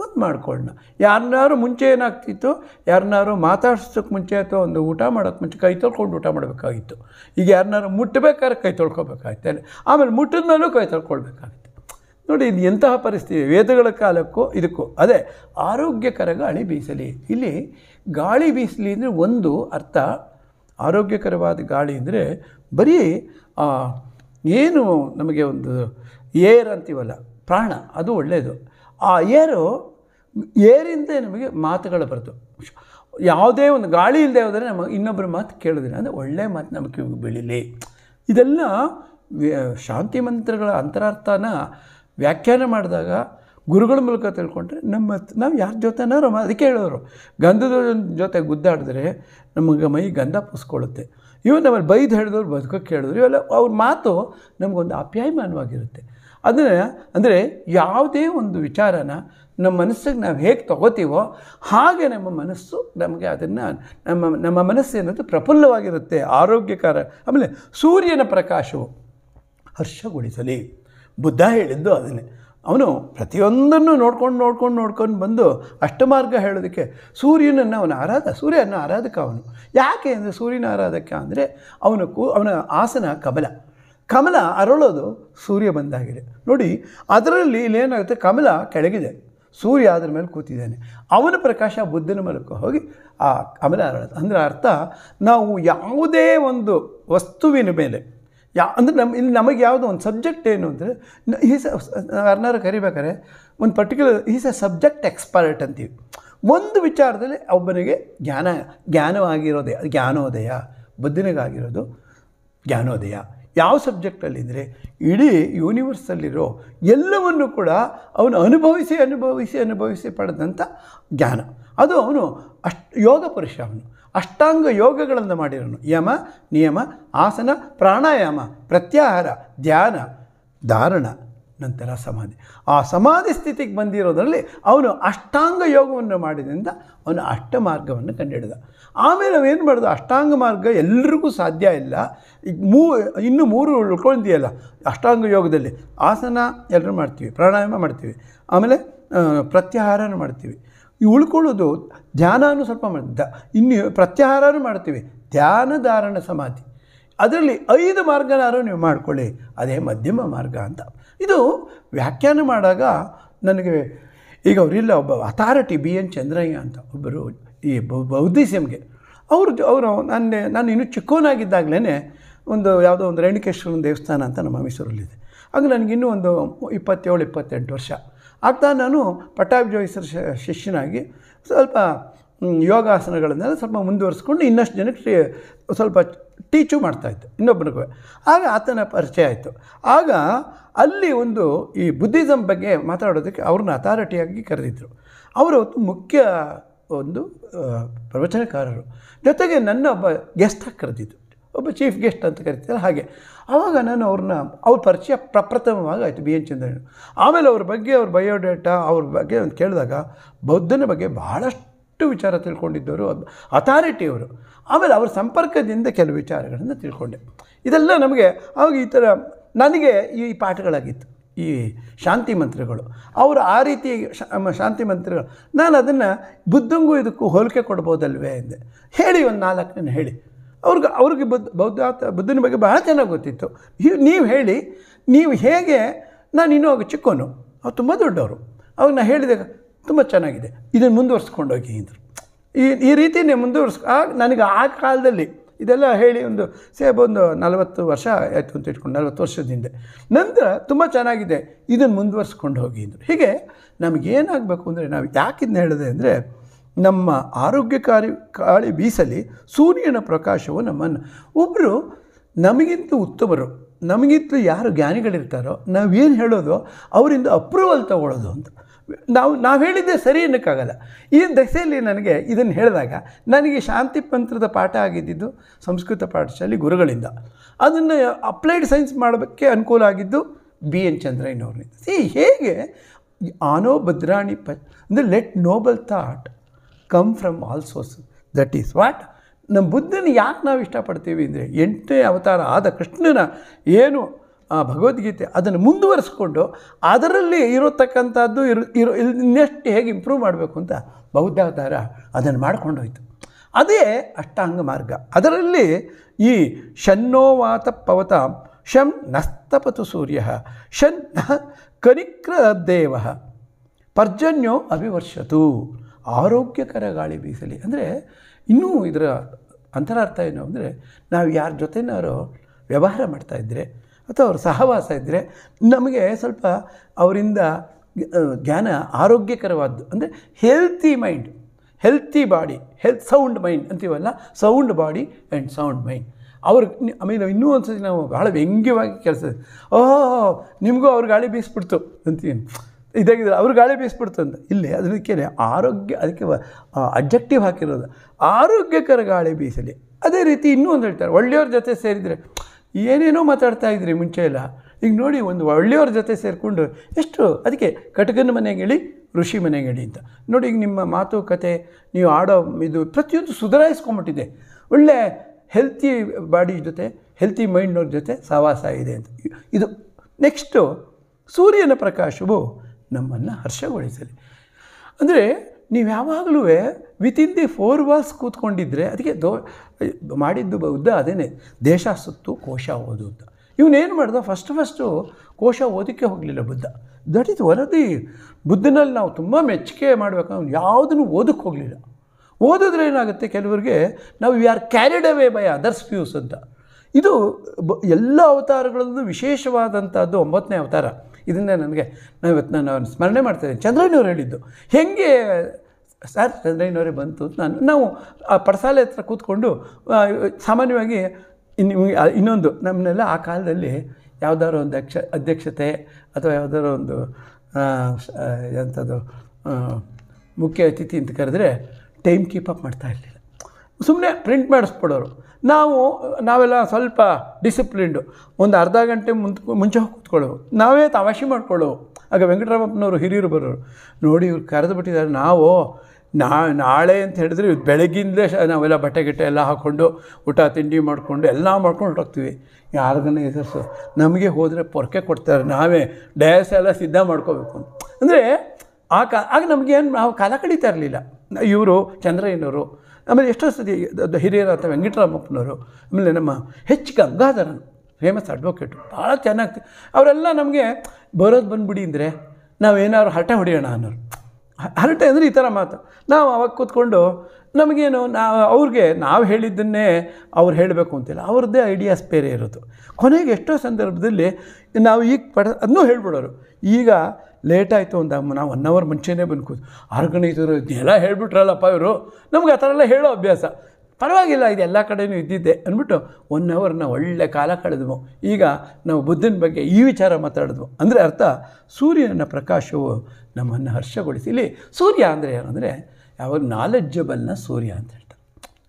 [SPEAKER 1] ಒಂದು ಮಾಡ್ಕೊಳ್ಳೋಣ ಯಾರನ್ನಾರು ಮುಂಚೆ ಏನಾಗ್ತಿತ್ತು ಯಾರನ್ನಾರು ಮಾತಾಡ್ಸೋಕ್ಕೆ ಮುಂಚೆ ಅಥವಾ ಒಂದು ಊಟ ಮಾಡೋಕ್ಕೆ ಮುಂಚೆ ಕೈ ತೊಳ್ಕೊಂಡು ಊಟ ಮಾಡಬೇಕಾಗಿತ್ತು. ಈಗ ಯಾರನ್ನಾರು ಮುಟ್ಟಬೇಕಾದ್ರೆ ಕೈ ತೊಳ್ಕೊಬೇಕಾಗ್ತದೆ ಆಮೇಲೆ ಮುಟ್ಟಿದ ಮೇಲೂ ಕೈ ತೊಳ್ಕೊಳ್ಬೇಕಾಗುತ್ತೆ. ನೋಡಿ, ಇದು ಎಂತಹ ಪರಿಸ್ಥಿತಿ? ವೇದಗಳ ಕಾಲಕ್ಕೂ ಇದಕ್ಕೂ. ಅದೇ ಆರೋಗ್ಯಕರ ಗಾಳಿ ಬೀಸಲಿ. ಇಲ್ಲಿ ಗಾಳಿ ಬೀಸಲಿ ಅಂದರೆ ಒಂದು ಅರ್ಥ. ಆರೋಗ್ಯಕರವಾದ ಗಾಳಿ ಅಂದರೆ ಬರೀ ಏನು ನಮಗೆ ಒಂದು ಏರ್ ಅಂತೀವಲ್ಲ, ಪ್ರಾಣ, ಅದು ಒಳ್ಳೆಯದು ಆ ಏರು ಏರಿಂದ ನಮಗೆ ಮಾತುಗಳು ಬರ್ತವೆ. ಯಾವುದೇ ಒಂದು ಗಾಳಿ ಇಲ್ಲದೆ ಹೋದರೆ ನಮಗೆ ಇನ್ನೊಬ್ಬರ ಮಾತು ಕೇಳೋದಿಲ್ಲ ಅಂದರೆ ಒಳ್ಳೆಯ ಮಾತು ನಮ್ಮ ಕಿವಿಗೆ ಬೆಳೀಲಿ. ಇದೆಲ್ಲ ಶಾಂತಿ ಮಂತ್ರಗಳ ಅಂತರಾರ್ಥನ ವ್ಯಾಖ್ಯಾನ ಮಾಡಿದಾಗ ಗುರುಗಳ ಮೂಲಕ ತಿಳ್ಕೊಂಡ್ರೆ ನಮ್ಮ ನಾವು ಯಾರ ಜೊತೆನಾರು ಅದಕ್ಕೆ ಹೇಳೋರು ಗಂಧದ ಜೊತೆ ಗುದ್ದಾಡಿದ್ರೆ ನಮಗೆ ಮೈ ಗಂಧ ಪುಸ್ಕೊಳ್ಳುತ್ತೆ. ಇವನ್ ನಮ್ಮಲ್ಲಿ ಬೈದು ಹೇಳಿದವ್ರು ಬದುಕೋಕ್ಕೆ ಹೇಳಿದ್ರು ಇವೆಲ್ಲ ಅವ್ರ ಮಾತು ನಮಗೊಂದು ಅಪ್ಯಾಯಮಾನವಾಗಿರುತ್ತೆ. ಅದನ್ನು, ಅಂದರೆ ಯಾವುದೇ ಒಂದು ವಿಚಾರನ ನಮ್ಮ ಮನಸ್ಸಿಗೆ ನಾವು ಹೇಗೆ ತಗೋತೀವೋ ಹಾಗೆ ನಮ್ಮ ಮನಸ್ಸು ನಮಗೆ ಅದನ್ನು ನಮ್ಮ ನಮ್ಮ ಮನಸ್ಸು ಏನಂತ ಪ್ರಫುಲ್ಲವಾಗಿರುತ್ತೆ, ಆರೋಗ್ಯಕರ, ಆಮೇಲೆ ಸೂರ್ಯನ ಪ್ರಕಾಶವು ಹರ್ಷಗೊಳಿಸಲಿ. ಬುದ್ಧ ಹೇಳಿದ್ದು ಅದನ್ನೇ. ಅವನು ಪ್ರತಿಯೊಂದನ್ನು ನೋಡ್ಕೊಂಡು ನೋಡ್ಕೊಂಡು ನೋಡ್ಕೊಂಡು ಬಂದು ಅಷ್ಟಮಾರ್ಗ ಹೇಳೋದಕ್ಕೆ ಸೂರ್ಯನನ್ನು ಅವನ ಆರಾಧ, ಸೂರ್ಯನ ಆರಾಧಕ ಅವನು. ಯಾಕೆ ಅಂದರೆ ಸೂರ್ಯನ ಆರಾಧಕ ಅಂದರೆ ಅವನ ಕೂ, ಅವನ ಆಸನ ಕಮಲ. ಕಮಲ ಅರಳೋದು ಸೂರ್ಯ ಬಂದಾಗಿದೆ. ನೋಡಿ, ಅದರಲ್ಲಿ ಇಲ್ಲೇನಾಗುತ್ತೆ? ಕಮಲ ಕೆಳಗಿದೆ. ಸೂರ್ಯ ಅದರ ಮೇಲೆ ಕೂತಿದ್ದಾನೆ. ಅವನ ಪ್ರಕಾಶ ಬುದ್ಧನ ಮೂಲಕ ಹೋಗಿ ಆ ಕಮಲ ಅರಳುತ್ತೆ ಅಂದರೆ ಅರ್ಥ, ನಾವು ಯಾವುದೇ ಒಂದು ವಸ್ತುವಿನ ಮೇಲೆ, ಯಾ ಅಂದರೆ ನಮ್ಮ ಇಲ್ಲಿ ನಮಗೆ ಯಾವುದೋ ಒಂದು ಸಬ್ಜೆಕ್ಟ್ ಏನು ಅಂದರೆ ಈಸ್ ಯಾರನ್ನಾರು ಕರಿಬೇಕಾದ್ರೆ, ಒಂದು particular is a subject expert ಅಂತೀವಿ. ಒಂದು ವಿಚಾರದಲ್ಲಿ ಒಬ್ಬನಿಗೆ ಜ್ಞಾನ ಜ್ಞಾನವಾಗಿರೋದೇ ಜ್ಞಾನೋದಯ, ಬುದ್ಧನಿಗಾಗಿರೋದು ಜ್ಞಾನೋದಯ. ಯಾವ ಸಬ್ಜೆಕ್ಟಲ್ಲಿದ್ದರೆ ಇಡೀ ಯೂನಿವರ್ಸಲ್ಲಿರೋ ಎಲ್ಲವನ್ನು ಕೂಡ ಅವನು ಅನುಭವಿಸಿ ಅನುಭವಿಸಿ ಅನುಭವಿಸಿ ಪಡೆದಂಥ ಜ್ಞಾನ. ಅದು ಅವನು ಅಷ್ಟ, ಯೋಗ ಪುರುಷ ಅವನು. ಅಷ್ಟಾಂಗ ಯೋಗಗಳನ್ನು ಮಾಡಿರೋನು. ಯಮ, ನಿಯಮ, ಆಸನ, ಪ್ರಾಣಾಯಾಮ, ಪ್ರತ್ಯಾಹಾರ, ಧ್ಯಾನ, ಧಾರಣ. ನಂತರ ಸಮಾಧಿ. ಆ ಸಮಾಧಿ ಸ್ಥಿತಿಗೆ ಬಂದಿರೋದರಲ್ಲಿ ಅವನು ಅಷ್ಟಾಂಗ ಯೋಗವನ್ನು ಮಾಡಿದ್ರಿಂದ ಅವನು ಅಷ್ಟ ಮಾರ್ಗವನ್ನು ಕಂಡುಹಿಡಿದ ಆಮೇಲೆ ಅವೇನು ಮಾಡೋದು? ಅಷ್ಟಾಂಗ ಮಾರ್ಗ ಎಲ್ರಿಗೂ ಸಾಧ್ಯ ಇಲ್ಲ. ಈಗ ಮೂ, ಇನ್ನು ಮೂರು ಉಳ್ಕೊಂಡಿದೆಯಲ್ಲ ಅಷ್ಟಾಂಗ ಯೋಗದಲ್ಲಿ ಆಸನ ಎಲ್ಲರೂ ಮಾಡ್ತೀವಿ, ಪ್ರಾಣಾಯಾಮ ಮಾಡ್ತೀವಿ. ಆಮೇಲೆ ಪ್ರತ್ಯಾಹಾರನೂ ಮಾಡ್ತೀವಿ. ಈ ಉಳ್ಕೊಳ್ಳೋದು ಧ್ಯಾನನೂ ಸ್ವಲ್ಪ ಮಾಡಿ ದ ಇನ್ನು ಪ್ರತ್ಯಾಹಾರನೂ ಮಾಡ್ತೀವಿ. ಧ್ಯಾನ ಧಾರಣ ಸಮಾಧಿ. ಅದರಲ್ಲಿ ಐದು ಮಾರ್ಗನಾರು ನೀವು ಮಾಡ್ಕೊಳ್ಳಿ. ಅದೇ ಮಧ್ಯಮ ಮಾರ್ಗ ಅಂತ. ಇದು ವ್ಯಾಖ್ಯಾನ ಮಾಡಾಗ ನನಗೆ, ಈಗ ಅವರಿಲ್ಲ ಒಬ್ಬ ಅಥಾರಿಟಿ ಬಿ ಎನ್ ಚಂದ್ರಯ್ಯ ಅಂತ ಒಬ್ಬರು ಈ ಬೌದ್ಧಿಸಮ್ಗೆ ಅವರು ಅವರು ನನ್ನ, ನಾನು ಇನ್ನೂ ಚಿಕ್ಕವನಾಗಿದ್ದಾಗಲೇ ಒಂದು ಯಾವುದೋ ಒಂದು ರೇಣುಕೇಶ್ವರನ ದೇವಸ್ಥಾನ ಅಂತ ನಮ್ಮ ಮೈಸೂರಲ್ಲಿದೆ. ಆಗ ನನಗಿನ್ನೂ ಒಂದು ಇಪ್ಪತ್ತೇಳು, ಇಪ್ಪತ್ತೆಂಟು ವರ್ಷ. ಆಗ್ತಾ ನಾನು ಪಟ್ಟಾಭಿ ಜೋಯಿಸರ ಶ- ಶಿಷ್ಯನಾಗಿ ಸ್ವಲ್ಪ ಯೋಗಾಸನಗಳನ್ನೆಲ್ಲ ಸ್ವಲ್ಪ ಮುಂದುವರಿಸ್ಕೊಂಡು ಇನ್ನಷ್ಟು ಜನಕ್ಕೆ ಸ್ವಲ್ಪ ಟೀಚು ಮಾಡ್ತಾಯಿತ್ತು ಇನ್ನೊಬ್ಬನಿಗೂ ಆಗ ಆತನ ಪರಿಚಯ ಆಯಿತು. ಆಗ ಅಲ್ಲಿ ಒಂದು ಈ ಬುದ್ಧಿಸಮ್ ಬಗ್ಗೆ ಮಾತಾಡೋದಕ್ಕೆ ಅವ್ರನ್ನ ಅಥಾರಿಟಿಯಾಗಿ ಕರೆದಿದ್ದರು ಅವರು ಮುಖ್ಯ ಒಂದು ಪ್ರವಚನಕಾರರು. ಜೊತೆಗೆ ನನ್ನ ಒಬ್ಬ ಗೆಸ್ಟಾಗಿ ಕರೆದಿದ್ದು ಒಬ್ಬ ಚೀಫ್ ಗೆಸ್ಟ್ ಅಂತ ಕರಿತಾರೆ ಹಾಗೆ. ಆವಾಗ ನಾನು ಅವ್ರನ್ನ, ಅವ್ರ ಪರಿಚಯ ಪ್ರಪ್ರಥಮವಾಗಿ ಆಯಿತು ಬಿ ಎನ್ ಚಂದ್ರಯ್ಯ ಆಮೇಲೆ ಅವ್ರ ಬಗ್ಗೆ ಅವ್ರ ಬಯೋಡೇಟಾ ಅವ್ರ ಬಗ್ಗೆ ಅಂತ ಕೇಳಿದಾಗ ಬೌದ್ಧನ ಬಗ್ಗೆ ಬಹಳಷ್ಟು ವಿಚಾರ ತಿಳ್ಕೊಂಡಿದ್ದವರು ಅಥಾರಿಟಿಯವರು ಆಮೇಲೆ ಅವ್ರ ಸಂಪರ್ಕದಿಂದ ಕೆಲವು ವಿಚಾರಗಳನ್ನು ತಿಳ್ಕೊಂಡೆ. ಇದೆಲ್ಲ ನಮಗೆ ಅವಾಗ ಈ ಥರ ನನಗೆ ಈ ಪಾಠಗಳಾಗಿತ್ತು, ಈ ಶಾಂತಿ ಮಂತ್ರಗಳು. ಅವರು ಆ ರೀತಿ ಶಾಂತಿ ಮಂತ್ರಗಳು. ನಾನು ಅದನ್ನು ಬುದ್ಧಂಗೂ ಇದಕ್ಕೂ ಹೋಲಿಕೆ ಕೊಡ್ಬೋದಲ್ವೇ ಎಂದೆ ಹೇಳಿ ಒಂದು ನಾಲ್ಕನೇ ಹೇಳಿ. ಅವ್ರಿಗೆ ಅವ್ರಿಗೆ ಬುದ್ಧ ಬೌದ್ಧಾತ ಬುದ್ಧನ ಬಗ್ಗೆ ಬಹಳ ಚೆನ್ನಾಗಿ ಗೊತ್ತಿತ್ತು. ನೀವು ಹೇಳಿ, ನೀವು ಹೇಗೆ, ನಾನು ಇನ್ನೂ ಚಿಕ್ಕವನು ಅವ್ರು ತುಂಬ ದೊಡ್ಡವರು. ಅವಾಗ ನಾನು ಹೇಳಿದಾಗ ತುಂಬ ಚೆನ್ನಾಗಿದೆ. ಇದನ್ನು ಮುಂದುವರ್ಸ್ಕೊಂಡು ಹೋಗಿ ಅಂದರು. ಈ ಈ ರೀತಿಯೇ ಮುಂದುವರ್ಸ್ ನನಗೆ ಆ ಕಾಲದಲ್ಲಿ ಇದೆಲ್ಲ ಹೇಳಿ ಒಂದು ಸೇಬ್ ಒಂದು ನಲವತ್ತು ವರ್ಷ ಆಯಿತು ಅಂತ ಇಟ್ಕೊಂಡು, ನಲವತ್ತು ವರ್ಷದಿಂದ ನಂತರ ತುಂಬ ಚೆನ್ನಾಗಿದೆ. ಇದನ್ನು ಮುಂದುವರ್ಸ್ಕೊಂಡು ಹೋಗಿ ಅಂದರು. ಹೀಗೆ ನಮಗೇನಾಗಬೇಕು ಅಂದರೆ ನಾವು ಯಾಕಿದ್ನ ಹೇಳಿದೆ ಅಂದರೆ ನಮ್ಮ ಆರೋಗ್ಯಕಾರಿ ಕಾಳಿ ಬೀಸಲಿ ಸೂರ್ಯನ ಪ್ರಕಾಶವು ನಮ್ಮನ್ನು. ಒಬ್ಬರು ನಮಗಿಂತ ಉತ್ತಮರು, ನಮಗಿಂತ ಯಾರು ಜ್ಞಾನಿಗಳಿರ್ತಾರೋ ನಾವೇನು ಹೇಳೋದು, ಅವರಿಂದ ಅಪ್ರೂವಲ್ ತಗೊಳ್ಳೋದು ಅಂತ. ನಾವು ನಾವು ಹೇಳಿದ್ದೆ ಸರಿ ಅನ್ನೋಕ್ಕಾಗಲ್ಲ. ಈ ದಶೆಯಲ್ಲಿ ನನಗೆ ಇದನ್ನು ಹೇಳಿದಾಗ, ನನಗೆ ಶಾಂತಿ ಪಂತ್ರದ ಪಾಠ ಆಗಿದ್ದಿದ್ದು ಸಂಸ್ಕೃತ ಪಾಠಶಾಲೆ ಗುರುಗಳಿಂದ. ಅದನ್ನು ಅಪ್ಲೈಡ್ ಸೈನ್ಸ್ ಮಾಡೋಕ್ಕೆ ಅನುಕೂಲ ಆಗಿದ್ದು ಬಿ ಎನ್ ಚಂದ್ರಯ್ಯನವ್ರನಿಂದ. ಸಿ, ಹೇಗೆ? ಆನೋ ಭದ್ರಾಣಿ ಪ, ಅಂದರೆ let noble thought come from all source that is what ನಮ್ಮ ಬುದ್ಧನ ಯಾಕೆ ನಾವು ಇಷ್ಟಪಡ್ತೀವಿ ಅಂದರೆ, ಎಂಟನೇ ಅವತಾರ ಆದ ಕೃಷ್ಣನ ಏನು ಆ ಭಗವದ್ಗೀತೆ ಅದನ್ನು ಮುಂದುವರಿಸ್ಕೊಂಡು ಅದರಲ್ಲಿ ಇರತಕ್ಕಂಥದ್ದು ಇರೋ ಇರೋ ಇನ್ನೆಷ್ಟು ಹೇಗೆ ಇಂಪ್ರೂವ್ ಮಾಡಬೇಕು ಅಂತ ಬೌದ್ಧಾವತಾರ ಅದನ್ನು ಮಾಡ್ಕೊಂಡೋಯ್ತು. ಅದೇ ಅಷ್ಟಾಂಗ ಮಾರ್ಗ. ಅದರಲ್ಲಿ ಈ ಶನ್ನೋವಾತ ಪವತ ಶಂ ನಸ್ತಪತು ಸೂರ್ಯ, ಶನ್ ಕನಿಕ್ರ ದೇವ, ಪರ್ಜನ್ಯೋ ಅಭಿವರ್ಷತು, ಆರೋಗ್ಯಕರ ಗಾಳಿ ಬೀಸಲಿ. ಅಂದರೆ ಇನ್ನೂ ಇದರ ಅಂತರಾರ್ಥ ಏನು ಅಂದರೆ, ನಾವು ಯಾರ ಜೊತೆನಾರು ವ್ಯವಹಾರ ಮಾಡ್ತಾಯಿದ್ರೆ ಅಥವಾ ಅವ್ರ ಸಹವಾಸ ಇದ್ದರೆ ನಮಗೆ ಸ್ವಲ್ಪ ಅವರಿಂದ ಜ್ಞಾನ ಆರೋಗ್ಯಕರವಾದ್ದು. ಅಂದರೆ healthy mind healthy body health sound mind ಅಂತೀವಲ್ಲ sound body and sound mind ಅವ್ರ ಆಮೇಲೆ ಇನ್ನೂ ಒಂದು ಸತಿ ನಾವು ಭಾಳ ವ್ಯಂಗ್ಯವಾಗಿ ಕೆಲಸ ಓಹೋ, ನಿಮಗೂ ಅವ್ರ ಗಾಳಿ ಬೀಸ್ಬಿಡ್ತು ಅಂತೀವಿ. ಇದಾಗಿದ್ರೆ ಅವ್ರ ಗಾಳಿ ಬೀಸ್ಬಿಡ್ತು ಅಂತ. ಇಲ್ಲಿ ಅದಕ್ಕೆ ಆರೋಗ್ಯ, ಅದಕ್ಕೆ ಅಬ್ಜೆಕ್ಟಿವ್ ಹಾಕಿರೋದು. ಆರೋಗ್ಯಕರ ಗಾಳಿ ಬೀಸಲಿ. ಅದೇ ರೀತಿ ಇನ್ನೂ ಒಂದು ಹೇಳ್ತಾರೆ. ಒಳ್ಳೆಯವ್ರ ಜೊತೆ ಸೇರಿದರೆ ಏನೇನೋ ಮಾತಾಡ್ತಾ ಇದ್ರಿ ಮುಂಚೆ ಎಲ್ಲ? ಈಗ ನೋಡಿ ಒಂದು ಒಳ್ಳೆಯವ್ರ ಜೊತೆ ಸೇರಿಕೊಂಡು ಎಷ್ಟು ಅದಕ್ಕೆ ಕಟಕನ ಮನೆಗೆ ಹೇಳಿ ಋಷಿ ಮನೆಗೆ ಹೇಳಿ ಅಂತ. ನೋಡಿ ಈಗ ನಿಮ್ಮ ಮಾತುಕತೆ ನೀವು ಆಡೋ ಇದು ಪ್ರತಿಯೊಂದು ಸುಧಾರಿಸ್ಕೊಂಬಿಟ್ಟಿದೆ. ಒಳ್ಳೆ ಹೆಲ್ತಿ ಬಾಡಿ ಜೊತೆ ಹೆಲ್ತಿ ಮೈಂಡ್ನವ್ರ ಜೊತೆ ಸಹವಾಸ ಇದೆ ಅಂತ. ಇದು ನೆಕ್ಸ್ಟು ಸೂರ್ಯನ ಪ್ರಕಾಶವು ನಮ್ಮನ್ನು ಹರ್ಷಗೊಳಿಸಲಿ. ಅಂದರೆ ನೀವು ಯಾವಾಗಲೂ ವಿತಿನ್ ದಿ ಫೋರ್ ವಾಲ್ಸ್ ಕೂತ್ಕೊಂಡಿದ್ರೆ ಅದಕ್ಕೆ ದೋ ಮಾಡಿದ್ದು ಬೌದ್ಧ ಅದೇನೆ, ದೇಶ ಸುತ್ತು ಕೋಶ ಓದು ಅಂತ. ಇವನೇನು ಮಾಡ್ದ? ಫಸ್ಟ್ ಫಸ್ಟು ಕೋಶ ಓದಕ್ಕೆ ಹೋಗಲಿಲ್ಲ ಬುದ್ಧ. ದಟ್ ಇಸ್ ವರದಿ ಬುದ್ಧನಲ್ಲಿ ನಾವು ತುಂಬ ಮೆಚ್ಚುಗೆ ಮಾಡಬೇಕು. ಅವ್ನು ಯಾವುದನ್ನು ಓದಕ್ಕೆ ಹೋಗಲಿಲ್ಲ. ಓದಿದ್ರೆ ಏನಾಗುತ್ತೆ? ಕೆಲವರಿಗೆ ನಾವು we are carried away by others views ಅಂತ. ಇದು ಬ ಎಲ್ಲ ಅವತಾರಗಳಲ್ಲೂ ವಿಶೇಷವಾದಂಥದ್ದು ಒಂಬತ್ತನೇ ಅವತಾರ. ಇದನ್ನೇ ನನಗೆ ನಾವು ಇವತ್ತು ನಾನು ಸ್ಮರಣೆ ಮಾಡ್ತಾಯಿದ್ದೀನಿ ಚಂದ್ರನವ್ರು ಹೇಳಿದ್ದು. ಹೇಗೆ ಸರ್ ಚಂದ್ರಯ್ಯನವರೇ ಬಂತು ಅಂತ ನಾನು, ನಾವು ಆ ಪಡಸಾಲೆ ಹತ್ರ ಕೂತ್ಕೊಂಡು ಸಾಮಾನ್ಯವಾಗಿ ಇನ್ನು ಇನ್ನೊಂದು ನಮ್ಮನ್ನೆಲ್ಲ ಆ ಕಾಲದಲ್ಲಿ ಯಾವುದಾದ್ರು ಒಂದು ಅಕ್ಷ, ಅಧ್ಯಕ್ಷತೆ ಅಥವಾ ಯಾವುದಾದ್ರು ಒಂದು ಎಂಥದ್ದು ಮುಖ್ಯ ಅತಿಥಿ ಅಂತ ಕರೆದ್ರೆ, ಟೈಮ್ ಕೀಪ್ ಅಪ್ ಮಾಡ್ತಾ ಇರಲಿಲ್ಲ. ಸುಮ್ಮನೆ ಪ್ರಿಂಟ್ ಮಾಡಿಸ್ಬಿಡೋರು. ನಾವು, ನಾವೆಲ್ಲ ಸ್ವಲ್ಪ ಡಿಸಿಪ್ಲಿನ್ಡು ಒಂದು ಅರ್ಧ ಗಂಟೆ ಮುಂದೆ, ಮುಂಚೆ ಹೋಗಿ ಕೂತ್ಕೊಳ್ಳೋವು ನಾವೇ ತಮಾಷೆ ಮಾಡ್ಕೊಳ್ಳೋವು ಆಗ ವೆಂಕಟರಾಮಪ್ಪನವರು ಹಿರಿಯರು ಬರೋರು. ನೋಡಿ ಇವ್ರು ಕರೆದು ಬಿಟ್ಟಿದ್ದಾರೆ, ನಾವು ನಾ, ನಾಳೆ ಅಂತ ಹೇಳಿದ್ರೆ ಬೆಳಗಿಂದಲೇ ನಾವೆಲ್ಲ ಬಟ್ಟೆ ಗಿಟ್ಟೆ ಎಲ್ಲ ಹಾಕ್ಕೊಂಡು ಊಟ, ತಿಂಡಿ ಮಾಡಿಕೊಂಡು ಎಲ್ಲ ಮಾಡ್ಕೊಂಡು ಹೊರಟೋಗ್ತೀವಿ. ಯಾರಿಗನ್ನ ಎದುರಿಸು ನಮಗೆ ಹೋದರೆ ಪೊರಕೆ ಕೊಡ್ತಾರೆ. ನಾವೇ ಡಯಸ್ ಎಲ್ಲ ಸಿದ್ಧ ಮಾಡ್ಕೋಬೇಕು ಅಂದರೆ ಆ ಕಾ, ಆಗ ನಮಗೇನು ನಾವು ಕಾಲ ಕಳೀತಾ ಇರಲಿಲ್ಲ. ಇವರು ಚಂದ್ರಯ್ಯನವರು ಆಮೇಲೆ ಎಷ್ಟೋ ಸತಿ ದ- ಅಥವಾ ವೆಂಕಟರಾಮಪ್ಪನವರು, ಆಮೇಲೆ ನಮ್ಮ ಹೆಚ್ ಗಂಗಾಧರನ್ ಫೇಮಸ್ ಅಡ್ವೊಕೇಟು ಭಾಳ ಚೆನ್ನಾಗಿ ಅವರೆಲ್ಲ ನಮಗೆ ಬರೋದು ಬಂದ್ಬಿಡಿ ಅಂದರೆ ನಾವೇನಾದ್ರು ಹರಟೆ ಹೊಡೆಯೋಣ ಅನ್ನೋರು. ಹರಟೆ ಅಂದರೆ ಈ ಥರ ಮಾತು. ನಾವು ಅವಾಗ ಕೂತ್ಕೊಂಡು ನಮಗೇನು ನಾವು ಅವ್ರಿಗೆ ನಾವು ಹೇಳಿದ್ದನ್ನೇ ಅವ್ರು ಹೇಳಬೇಕು ಅಂತಿಲ್ಲ. ಅವ್ರದ್ದೇ ಐಡಿಯಾಸ್ ಬೇರೆ ಇರೋದು. ಕೊನೆಗೆ ಎಷ್ಟೋ ಸಂದರ್ಭದಲ್ಲಿ ನಾವು ಈಗ ಪಡ, ಅದನ್ನೂ ಹೇಳ್ಬಿಡೋರು. ಈಗ ಲೇಟ್ ಆಯಿತು ಒಂದು ನಾವು ಒನ್ ಅವರ್ ಮುಂಚೆನೇ ಬಂದು ಕೂತು ಆರ್ಗನೈಸರು ಎಲ್ಲ ಹೇಳ್ಬಿಟ್ರಲ್ಲಪ್ಪ ಇವರು? ನಮ್ಗೆ ಆ ಥರ ಎಲ್ಲ ಹೇಳೋ ಅಭ್ಯಾಸ. ಪರವಾಗಿಲ್ಲ, ಇದು ಎಲ್ಲ ಕಡೆಯೂ ಇದ್ದಿದ್ದೆ. ಅಂದ್ಬಿಟ್ಟು ಒನ್ ಅವರ್ನ ಒಳ್ಳೆ ಕಾಲ ಕಳೆದ್ವು. ಈಗ ನಾವು ಬುದ್ಧನ ಬಗ್ಗೆ ಈ ವಿಚಾರ ಮಾತಾಡಿದ್ವು. ಅಂದರೆ ಅರ್ಥ, ಸೂರ್ಯನ ಪ್ರಕಾಶವು ನಮ್ಮನ್ನು ಹರ್ಷಗೊಳಿಸಿ ಇಲ್ಲಿ ಸೂರ್ಯ ಅಂದರೆ ಏನಂದರೆ ಯಾವಾಗ ನಾಲೆಡ್ಜಬಲ್ನ ಸೂರ್ಯ ಅಂತ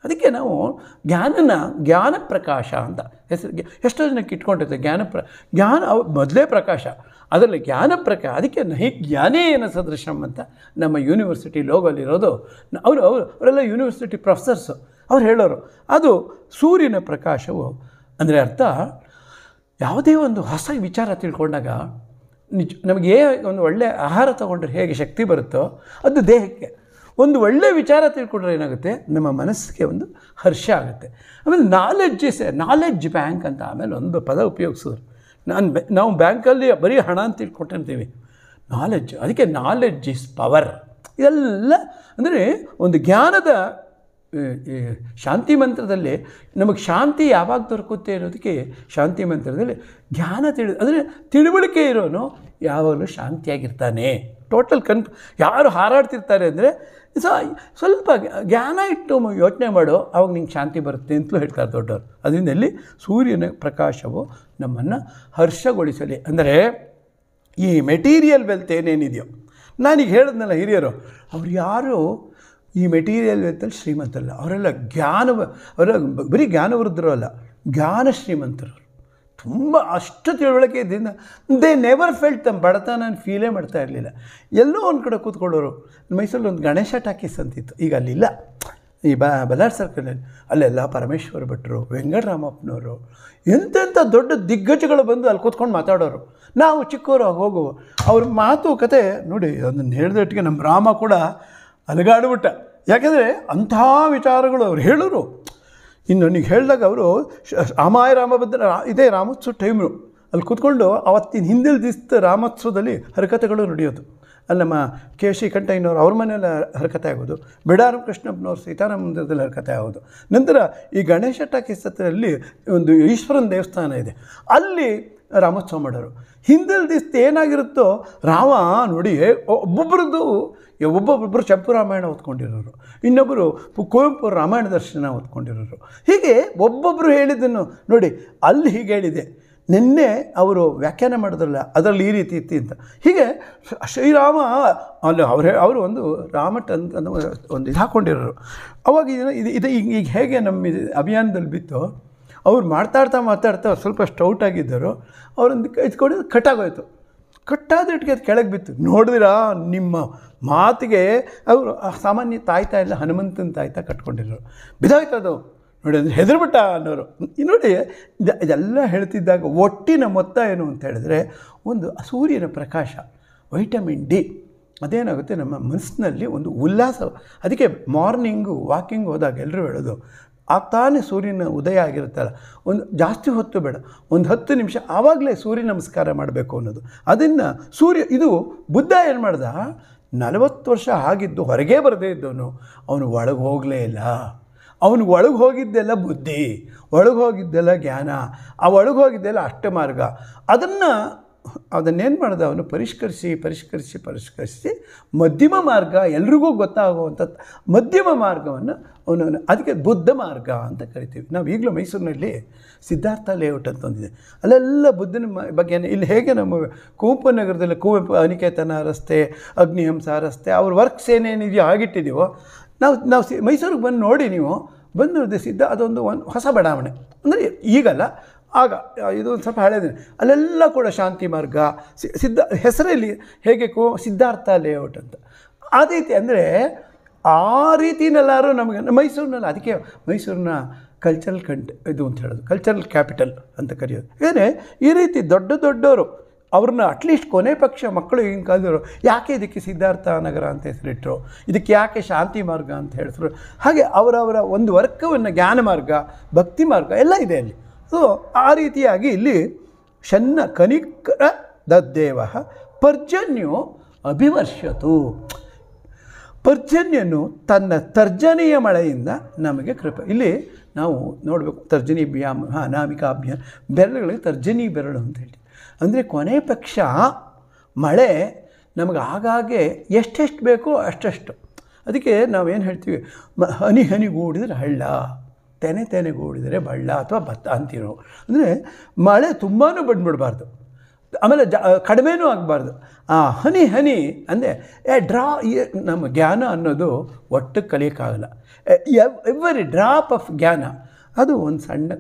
[SPEAKER 1] ಅದಕ್ಕೆ ನಾವು ಜ್ಞಾನನ ಜ್ಞಾನ ಪ್ರಕಾಶ ಅಂತ. ಹೆಸರು ಎಷ್ಟೋ ಜನಕ್ಕೆ ಇಟ್ಕೊಂಡಿರ್ತದೆ ಜ್ಞಾನ ಪ್ರ ಜ್ಞಾನ ಮೊದಲೇ ಪ್ರಕಾಶ. ಅದರಲ್ಲಿ ಜ್ಞಾನ ಪ್ರಕಾಶ ಅದಕ್ಕೆ ನಹಿ ಜ್ಞಾನೇನ ಸದೃಶಂ ಅಂತ ನಮ್ಮ ಯೂನಿವರ್ಸಿಟಿ ಲೋಗಲ್ಲಿರೋದು ಅವರು ಅವರು ಅವರೆಲ್ಲ ಯೂನಿವರ್ಸಿಟಿ ಪ್ರೊಫೆಸರ್ಸು. ಅವ್ರು ಹೇಳೋರು, ಅದು ಸೂರ್ಯನ ಪ್ರಕಾಶವು. ಅಂದರೆ ಅರ್ಥ, ಯಾವುದೇ ಒಂದು ಹೊಸ ವಿಚಾರ ತಿಳ್ಕೊಂಡಾಗ ನಿಜ ನಮಗೆ ಒಂದು ಒಳ್ಳೆಯ ಆಹಾರ ತಗೊಂಡ್ರೆ ಹೇಗೆ ಶಕ್ತಿ ಬರುತ್ತೋ, ಅದು ದೇಹಕ್ಕೆ. ಒಂದು ಒಳ್ಳೆ ವಿಚಾರ ತಿಳ್ಕೊಂಡ್ರೆ ಏನಾಗುತ್ತೆ? ನಮ್ಮ ಮನಸ್ಸಿಗೆ ಒಂದು ಹರ್ಷ ಆಗುತ್ತೆ. ಆಮೇಲೆ ನಾಲೆಡ್ಜ್ ಇಸ್ ನಾಲೆಡ್ಜ್ ಬ್ಯಾಂಕ್ ಅಂತ ಆಮೇಲೆ ಒಂದು ಪದ ಉಪಯೋಗಿಸಿದ್ರು ನಾನು ಬೆ ನಾವು ಬ್ಯಾಂಕಲ್ಲಿ ಬರೀ ಹಣ ಅಂತ ತಿಳ್ಕೊಟ್ಟಿರ್ತೀವಿ ನಾಲೆಡ್ಜ್ ಅದಕ್ಕೆ ನಾಲೆಡ್ಜ್ ಇಸ್ ಪವರ್ ಇದೆಲ್ಲ ಅಂದರೆ ಒಂದು ಜ್ಞಾನದ ಈ ಈ ಶಾಂತಿ ಮಂತ್ರದಲ್ಲಿ ನಮಗೆ ಶಾಂತಿ ಯಾವಾಗ ದೊರಕುತ್ತೆ ಅನ್ನೋದಕ್ಕೆ ಶಾಂತಿ ಮಂತ್ರದಲ್ಲಿ ಜ್ಞಾನ ತಿಳಿ, ಅಂದರೆ ತಿಳುವಳಿಕೆ ಇರೋನು ಯಾವಾಗಲೂ ಶಾಂತಿಯಾಗಿರ್ತಾನೆ. ಟೋಟಲ್ ಕನ್ ಯಾರು ಹಾರಾಡ್ತಿರ್ತಾರೆ ಅಂದರೆ ಸ, ಸ್ವಲ್ಪ ಜ್ಞಾನ ಇಟ್ಟು ಯೋಚನೆ ಮಾಡು, ಅವಾಗ ನಿಂಗೆ ಶಾಂತಿ ಬರುತ್ತೆ ಅಂತಲೂ ಹೇಳ್ತಾರೆ ದೊಡ್ಡವರು. ಅದರಿಂದ ಇಲ್ಲಿ ಸೂರ್ಯನ ಪ್ರಕಾಶವು ನಮ್ಮನ್ನು ಹರ್ಷಗೊಳಿಸಲಿ. ಅಂದರೆ ಈ ಮೆಟೀರಿಯಲ್ ವೆಲ್ತ್ ಏನೇನಿದೆಯೋ, ನಾನೀಗ ಹೇಳಿದ್ನಲ್ಲ ಹಿರಿಯರು, ಅವ್ರು ಯಾರು ಈ ಮೆಟೀರಿಯಲ್ ವೆಲ್ತಲ್ಲಿ ಶ್ರೀಮಂತರಲ್ಲ. ಅವರೆಲ್ಲ ಜ್ಞಾನ ಅವರ ಬರೀ ಜ್ಞಾನವೃದ್ಧರು ಅಲ್ಲ ಜ್ಞಾನ ಶ್ರೀಮಂತರು ತುಂಬ ಅಷ್ಟು ತಿಳುವಳಿಕೆ ಇದ್ದಿಂದ ದೇ ನೆವರ್ ಫೆಲ್ಟ್ ತಮ್ಮ ಬಡತನ ಫೀಲೇ ಮಾಡ್ತಾ ಇರಲಿಲ್ಲ. ಎಲ್ಲೋ ಒಂದು ಕಡೆ ಕೂತ್ಕೊಳ್ಳೋರು ಮೈಸೂರಲ್ಲಿ ಒಂದು ಗಣೇಶ ಟಾಕೀಸ್ ಅಂತಿತ್ತು. ಈಗ ಅಲ್ಲಿಲ್ಲ. ಈ ಬ ಬಲ್ಲಾರ್ ಸರ್ಕಲಲ್ಲಿ ಅಲ್ಲೆಲ್ಲ ಪರಮೇಶ್ವರ ಭಟ್ರು, ವೆಂಕಟರಾಮಪ್ಪನವರು, ಎಂತೆಂಥ ದೊಡ್ಡ ದಿಗ್ಗಜಗಳು ಬಂದು ಅಲ್ಲಿ ಕೂತ್ಕೊಂಡು ಮಾತಾಡೋರು. ನಾವು ಚಿಕ್ಕವರು ಹೋಗುವ ಅವ್ರ ಮಾತುಕತೆ ನೋಡಿ, ಅದನ್ನು ಹೇಳಿದಟ್ಟಿಗೆ ನಮ್ಮ ರಾಮ ಕೂಡ ಅಲಗಾಡ್ಬಿಟ್ಟ. ಯಾಕೆಂದರೆ ಅಂಥ ವಿಚಾರಗಳು ಅವ್ರು ಹೇಳೋರು. ಇನ್ನು ನನಗೆ ಹೇಳಿದಾಗ ಅವರು ರಾಮಾಯ ರಾಮಭದ್ರ ಇದೇ ರಾಮೋತ್ಸವ ಟೈಮು ಅಲ್ಲಿ ಕೂತ್ಕೊಂಡು ಅವತ್ತಿನ ಹಿಂದಿನ ದಿಸ್ತ ರಾಮೋತ್ಸವದಲ್ಲಿ ಹರಕತೆಗಳು ನಡೆಯೋದು. ಅಲ್ಲಿ ನಮ್ಮ ಕೆ ಶಿ ಕಂಠಯ್ಯನವರು ಅವ್ರ ಮನೆಯಲ್ಲಿ ಹರಕತೆ ಆಗೋದು. ಬಿಡಾರ ಕೃಷ್ಣಪ್ಪನವ್ರು ಸೀತಾರಾಮ ಮಂದಿರದಲ್ಲಿ ಹರಕತೆ ಆಗೋದು. ನಂತರ ಈ ಗಣೇಶ ಟಾಕೀಸ್ ಒಂದು ಈಶ್ವರನ ದೇವಸ್ಥಾನ ಇದೆ. ಅಲ್ಲಿ ರಾಮೋತ್ಸವ ಮಾಡೋರು ಹಿಂದಿನ ದಿವಸ ಏನಾಗಿರುತ್ತೋ, ರಾಮ ನೋಡಿ ಒಬ್ಬೊಬ್ಬರದ್ದು ಒಬ್ಬೊಬ್ಬೊಬ್ಬರು ಚಪ್ಪು ರಾಮಾಯಣ ಓದ್ಕೊಂಡಿರೋರು. ಇನ್ನೊಬ್ಬರು ಕುವೆಂಪು ರಾಮಾಯಣ ದರ್ಶನ ಓದ್ಕೊಂಡಿರೋರು. ಹೀಗೆ ಒಬ್ಬೊಬ್ಬರು ಹೇಳಿದ್ದನ್ನು ನೋಡಿ, ಅಲ್ಲಿ ಹೀಗೆ ಹೇಳಿದೆ. ನಿನ್ನೆ ಅವರು ವ್ಯಾಖ್ಯಾನ ಮಾಡಿದ್ರಲ್ಲ, ಅದರಲ್ಲಿ ಈ ರೀತಿ ಇತ್ತು ಅಂತ. ಹೀಗೆ ಶ್ರೀರಾಮ, ಅಲ್ಲಿ ಅವ್ರು ಅವರು ಒಂದು ಅಂತ ಒಂದು ಇದು ಹಾಕ್ಕೊಂಡಿರೋರು ಅವಾಗ ಇದು ಇದು ಇದು ಈಗ ಹೇಗೆ ನಮ್ಮ ಅಭಿಯಾನದಲ್ಲಿ ಬಿತ್ತು ಅವ್ರು ಮಾತಾಡ್ತಾ ಮಾತಾಡ್ತಾ ಸ್ವಲ್ಪ ಸ್ಟೌಟ್ ಆಗಿದ್ದರು, ಅವ್ರೊಂದು ಇದ್ಕೊಂಡು ಕಟ್ಟಾಗೋಯ್ತು ಕಟ್ಟಾದಿಟ್ಟಿಗೆ ಅದು ಕೆಳಗೆ ಬಿತ್ತು. ನೋಡಿದಿರಾ ನಿಮ್ಮ ಮಾತಿಗೆ ಅವರು ಸಾಮಾನ್ಯ ತಾಯ್ತಾ ಇಲ್ಲ, ಹನುಮಂತನ ತಾಯ್ತಾ ಕಟ್ಕೊಂಡಿರೋರು. ಬಿದಾಯ್ತು ಅದು. ನೋಡಿ ಅಂದರೆ ಹೆದರ್ಬಿಟ್ಟ ಅನ್ನೋರು. ನೋಡಿ, ಇದ- ಇದೆಲ್ಲ ಹೇಳ್ತಿದ್ದಾಗ ಒಟ್ಟಿನ ಮೊತ್ತ ಏನು ಅಂತ ಹೇಳಿದ್ರೆ, ಒಂದು ಸೂರ್ಯನ ಪ್ರಕಾಶ ವೈಟಮಿನ್ ಡಿ ಅದೇನಾಗುತ್ತೆ, ನಮ್ಮ ಮನಸ್ಸಿನಲ್ಲಿ ಒಂದು ಉಲ್ಲಾಸ. ಅದಕ್ಕೆ ಮಾರ್ನಿಂಗು ವಾಕಿಂಗ್ ಹೋದಾಗ ಎಲ್ಲರೂ ಹೇಳೋದು ಆಗ್ತಾನೆ ಸೂರ್ಯನ ಉದಯ ಆಗಿರುತ್ತಲ್ಲ ಒಂದು ಜಾಸ್ತಿ ಹೊತ್ತು ಬೇಡ. ಒಂದು ಹತ್ತು ನಿಮಿಷ ಆವಾಗಲೇ ಸೂರ್ಯ ನಮಸ್ಕಾರ ಮಾಡಬೇಕು ಅನ್ನೋದು. ಅದನ್ನು ಸೂರ್ಯ, ಇದು ಬುದ್ಧ ಏನು ಮಾಡ್ದ? ನಲವತ್ತು ವರ್ಷ ಆಗಿದ್ದು ಹೊರಗೆ ಬರದೇ ಇದ್ದವನು. ಅವನು ಒಳಗೆ ಹೋಗಲೇ ಇಲ್ಲ. ಅವನು ಒಳಗೆ ಹೋಗಿದ್ದೆಲ್ಲ ಬುದ್ಧಿ. ಒಳಗೆ ಹೋಗಿದ್ದೆಲ್ಲ ಜ್ಞಾನ. ಆ ಒಳಗೆ ಹೋಗಿದ್ದೆಲ್ಲ ಅಷ್ಟಮಾರ್ಗ. ಅದನ್ನು ಅದನ್ನೇನು ಮಾಡಿದೆ ಅವನು? ಪರಿಷ್ಕರಿಸಿ ಪರಿಷ್ಕರಿಸಿ ಪರಿಷ್ಕರಿಸಿ ಮಧ್ಯಮ ಮಾರ್ಗ ಎಲ್ರಿಗೂ ಗೊತ್ತಾಗುವಂಥ ಮಧ್ಯಮ ಮಾರ್ಗವನ್ನು ಅವನು ಅದಕ್ಕೆ ಬುದ್ಧ ಮಾರ್ಗ ಅಂತ ಕರಿತೀವಿ. ನಾವು ಈಗಲೂ ಮೈಸೂರಿನಲ್ಲಿ ಸಿದ್ಧಾರ್ಥ ಲೇಔಟ್ ಅಂತ ಒಂದಿದೆ. ಅಲ್ಲೆಲ್ಲ ಬುದ್ಧನ ಬಗ್ಗೆ ಇಲ್ಲಿ ಹೇಗೆ ನಮ್ಮ ಕುವೆಂಪು ನಗರದಲ್ಲಿ ಕುವೆಂಪು ಅನಿಕೇತನ ರಸ್ತೆ ಅಗ್ನಿಹಂಸ ರಸ್ತೆ, ಅವ್ರ ವರ್ಕ್ಸ್ ಏನೇನಿದೆಯೋ ಆಗಿಟ್ಟಿದ್ದೀವೋ ನಾವು ನಾವು ಸಿ ಮೈಸೂರಿಗೆ ಬಂದು ನೋಡಿ ನೀವು, ಬಂದು ಸಿದ್ಧ ಅದೊಂದು ಒಂದು ಹೊಸ ಬಡಾವಣೆ. ಅಂದರೆ ಈಗಲ್ಲ ಆಗ ಇದು ಒಂದು ಸ್ವಲ್ಪ ಹಳೇದಿನ ಅಲ್ಲೆಲ್ಲ ಕೂಡ ಶಾಂತಿ ಮಾರ್ಗ ಸಿದ್ಧ, ಹೆಸರಲ್ಲಿ ಹೇಗೆ ಕೋ, ಸಿದ್ಧಾರ್ಥ ಲೇಔಟ್ ಅಂತ. ಆ ರೀತಿ ಅಂದರೆ ಆ ರೀತಿನೆಲ್ಲರೂ ನಮಗೆ, ಮೈಸೂರಿನಲ್ಲಿ, ಅದಕ್ಕೆ ಮೈಸೂರಿನ ಕಲ್ಚರಲ್ ಕಂಟ್ ಇದು ಅಂತ ಹೇಳೋದು ಕಲ್ಚರಲ್ ಕ್ಯಾಪಿಟಲ್ ಅಂತ ಕರೆಯೋದು. ಏನೇ, ಈ ರೀತಿ ದೊಡ್ಡ ದೊಡ್ಡವರು ಅವ್ರನ್ನ ಅಟ್ಲೀಸ್ಟ್ ಕೊನೆ ಪಕ್ಷ ಮಕ್ಕಳು ಈಗಿನ ಕಾಲದವರು ಯಾಕೆ ಇದಕ್ಕೆ ಸಿದ್ಧಾರ್ಥ ನಗರ ಅಂತ ಹೆಸರಿಟ್ಟರು ಇದಕ್ಕೆ ಯಾಕೆ ಶಾಂತಿ ಮಾರ್ಗ ಅಂತ ಹೇಳಿದ್ರು. ಹಾಗೆ ಅವರವರ ಒಂದು ವರ್ಗವನ್ನು ಜ್ಞಾನ ಮಾರ್ಗ, ಭಕ್ತಿ ಮಾರ್ಗ ಎಲ್ಲ ಇದೆ ಅಲ್ಲಿ. ಸೊ ಆ ರೀತಿಯಾಗಿ ಇಲ್ಲಿ ಶನ್ನ ಕನಿಕರ ದದ್ದೇವ ಪರ್ಜನ್ಯು ಅಭಿವರ್ಷತು ಪರ್ಜನ್ಯನು ತನ್ನ ತರ್ಜನೀಯ ಮಳೆಯಿಂದ ನಮಗೆ ಕೃಪೆ. ಇಲ್ಲಿ ನಾವು ನೋಡಬೇಕು, ತರ್ಜನಿ ಬ್ಯಾಮ್, ಹಾಂ ಅನಾಮಿಕಾಭ್ಯ ಬೆರಳುಗಳಿಗೆ ತರ್ಜನಿ ಬೆರಳು ಅಂತ ಹೇಳಿ. ಅಂದರೆ ಕೊನೆ ಪಕ್ಷ ಮಳೆ ನಮಗೆ ಆಗಾಗ್ಗೆ ಎಷ್ಟೆಷ್ಟು ಬೇಕೋ ಅಷ್ಟೆಷ್ಟು. ಅದಕ್ಕೆ ನಾವೇನು ಹೇಳ್ತೀವಿ ಹನಿ ಹನಿಗೂಡಿದ್ರೆ ಹಳ್ಳ. ತೆನೆ ತೆನೆಗೂಡಿದರೆ ಬಳ್ಳ ಅಥವಾ ಭತ್ತ ಅಂತೀರೋ ಅಂದರೆ ಮಳೆ ತುಂಬಾ ಬಂದುಬಿಡಬಾರ್ದು. ಆಮೇಲೆ ಜ, ಕಡಿಮೆನೂ ಆಗಬಾರ್ದು. ಆ ಹನಿ ಹನಿ ಅಂದರೆ ಎ ಡ್ರಾ ನಮ್ಮ ಜ್ಞಾನ ಅನ್ನೋದು ಒಟ್ಟು ಕಲಿಯೋಕ್ಕಾಗಲ್ಲ. ಎವ್ರಿ ಡ್ರಾಪ್ ಆಫ್ ಜ್ಞಾನ, ಅದು ಒಂದು ಸಣ್ಣ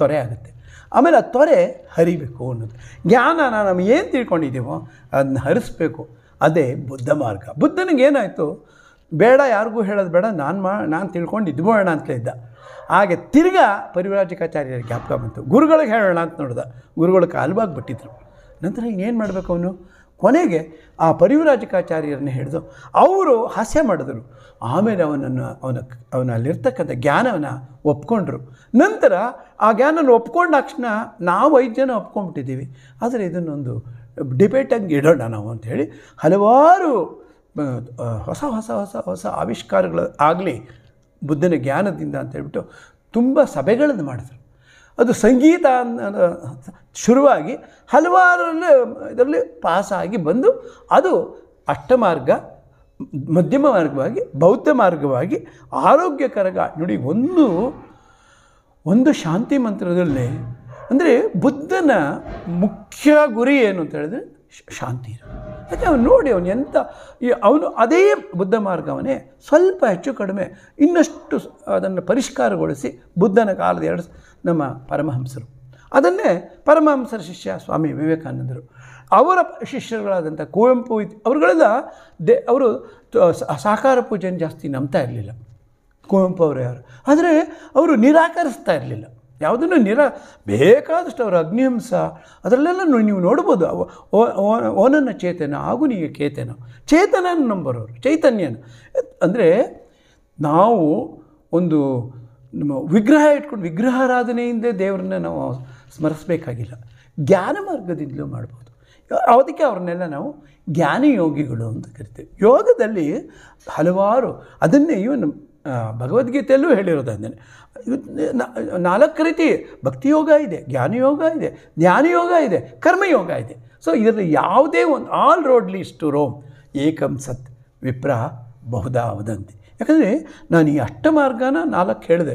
[SPEAKER 1] ತೊರೆ ಆಗುತ್ತೆ. ಆಮೇಲೆ ಆ ತೊರೆ ಹರಿಬೇಕು ಅನ್ನೋದು. ಜ್ಞಾನನ ನಾವು ಏನು ತಿಳ್ಕೊಂಡಿದ್ದೀವೋ ಅದನ್ನ ಹರಿಸ್ಬೇಕು. ಅದೇ ಬುದ್ಧ ಮಾರ್ಗ. ಬುದ್ಧನಿಗೆ ಏನಾಯಿತು? ಬೇಡ, ಯಾರಿಗೂ ಹೇಳೋದು ಬೇಡ. ನಾನು ಮಾ, ನಾನು ತಿಳ್ಕೊಂಡು ಇದ್ಬೋಣ ಅಂತಲೇ ಇದ್ದ ಹಾಗೆ ತಿರ್ಗಾ ಪರಿವರಾಜಕಾಚಾರ್ಯರ ಜ್ಞಾಪಕ ಬಂತು. ಗುರುಗಳಿಗೆ ಹೇಳೋಣ ಅಂತ ನೋಡಿದ. ಗುರುಗಳು ಕಾಲ್ಬಾಗಿ ಬಿಟ್ಟಿದ್ರು ನಂತರ ಇನ್ನೇನು ಮಾಡಬೇಕು ಅವನು? ಕೊನೆಗೆ ಆ ಪರಿವರಾಜಕಾಚಾರ್ಯರನ್ನು ಹಿಡಿದು ಅವರು ಹಾಸ್ಯ ಮಾಡಿದ್ರು. ಆಮೇಲೆ ಅವನನ್ನು, ಅವನ, ಅವನಲ್ಲಿರ್ತಕ್ಕಂಥ ಜ್ಞಾನವನ್ನು ಒಪ್ಕೊಂಡ್ರು. ನಂತರ ಆ ಜ್ಞಾನನ ಒಪ್ಕೊಂಡ ತಕ್ಷಣ ನಾವು ಐದು ಜನ ಒಪ್ಕೊಂಡ್ಬಿಟ್ಟಿದ್ದೀವಿ. ಆದರೆ ಇದನ್ನೊಂದು ಡಿಬೇಟಾಗಿ ಇಡೋಣ ನಾವು ಅಂಥೇಳಿ ಹಲವಾರು ಹೊಸ ಹೊಸ ಹೊಸ ಹೊಸ ಆವಿಷ್ಕಾರಗಳು ಆಗಲಿ ಬುದ್ಧನ ಜ್ಞಾನದಿಂದ ಅಂತ ಹೇಳ್ಬಿಟ್ಟು ತುಂಬ ಸಭೆಗಳನ್ನು ಮಾಡಿದ್ರು. ಅದು ಸಂಗೀತ ಶುರುವಾಗಿ ಹಲವಾರು ಇದರಲ್ಲಿ ಪಾಸಾಗಿ ಬಂದು ಅದು ಅಷ್ಟಮಾರ್ಗ ಮಧ್ಯಮ ಮಾರ್ಗವಾಗಿ ಬೌದ್ಧ ಮಾರ್ಗವಾಗಿ, ಆರೋಗ್ಯಕರಗ. ನೋಡಿ, ಒಂದು ಒಂದು ಶಾಂತಿ ಮಂತ್ರದಲ್ಲಿ ಅಂದರೆ ಬುದ್ಧನ ಮುಖ್ಯ ಗುರಿ ಏನು ಅಂತ ಹೇಳಿದ್ರೆ ಶಾಂತಿ ಯಾಕೆ ಅವನು ನೋಡಿ ಅವನು ಎಂಥ ಅವನು ಅದೇ ಬುದ್ಧ ಮಾರ್ಗವನ್ನೇ ಸ್ವಲ್ಪ ಹೆಚ್ಚು ಕಡಿಮೆ ಇನ್ನಷ್ಟು ಅದನ್ನು ಪರಿಷ್ಕಾರಗೊಳಿಸಿ ಬುದ್ಧನ ಕಾಲದ ಎರಡು ನಮ್ಮ ಪರಮಹಂಸರು. ಅದನ್ನೇ ಪರಮಹಂಸರ ಶಿಷ್ಯ ಸ್ವಾಮಿ ವಿವೇಕಾನಂದರು. ಅವರ ಶಿಷ್ಯರುಗಳಾದಂಥ ಕುವೆಂಪು ಅವರುಗಳೆಲ್ಲ ದೇ ಅವರು ಸಾಕಾರ ಪೂಜೆಯನ್ನು ಜಾಸ್ತಿ ನಂಬ್ತಾ ಇರಲಿಲ್ಲ. ಕುವೆಂಪು ಅವರು ಯಾರು. ಆದರೆ ಅವರು ನಿರಾಕರಿಸ್ತಾ ಇರಲಿಲ್ಲ. ಯಾವುದನ್ನು ನಿರ ಬೇಕಾದಷ್ಟು ಅವರ ಅಗ್ನಿಹಂಸ, ಅದರಲ್ಲೆಲ್ಲ ನೀವು ನೋಡ್ಬೋದು. ಅವ- ಓ- ಓ- ಓನನ್ನ ಚೇತನ ಹಾಗೂ ನೀವು ಕೇತನ ಚೇತನ ನಂಬರೋರು ಚೈತನ್ಯನ. ಅಂದರೆ ನಾವು ಒಂದು ನಮ್ಮ ವಿಗ್ರಹ ಇಟ್ಕೊಂಡು ವಿಗ್ರಹಾರಾಧನೆಯಿಂದ ದೇವರನ್ನ ನಾವು ಸ್ಮರಿಸಬೇಕಾಗಿಲ್ಲ. ಜ್ಞಾನ ಮಾರ್ಗದಿಂದಲೂ ಮಾಡ್ಬೋದು. ಅದಕ್ಕೆ ಅವ್ರನ್ನೆಲ್ಲ ನಾವು ಜ್ಞಾನ ಯೋಗಿಗಳು ಅಂತ ಕರಿತೇವೆ. ಯೋಗದಲ್ಲಿ ಹಲವಾರು, ಅದನ್ನೇ ಇವನು ಭಗವದ್ಗೀತೆಯಲ್ಲೂ ಹೇಳಿರೋದು ಅದನ್ನೇ ನಾಲ್ಕು ರೀತಿ ಭಕ್ತಿ ಯೋಗ ಇದೆ, ಜ್ಞಾನಯೋಗ ಇದೆ ಜ್ಞಾನಯೋಗ ಇದೆ, ಕರ್ಮಯೋಗ ಇದೆ. ಸೊ ಇದರಲ್ಲಿ ಯಾವುದೇ ಒಂದು all road leads to Rome ಏಕಂ ಸತ್ ವಿಪ್ರ ಬಹುದಾ ವದಂತಿ. ಯಾಕಂದರೆ ನಾನು ಈ ಅಷ್ಟಮಾರ್ಗನ ನಾಲ್ಕು ಹೇಳಿದೆ.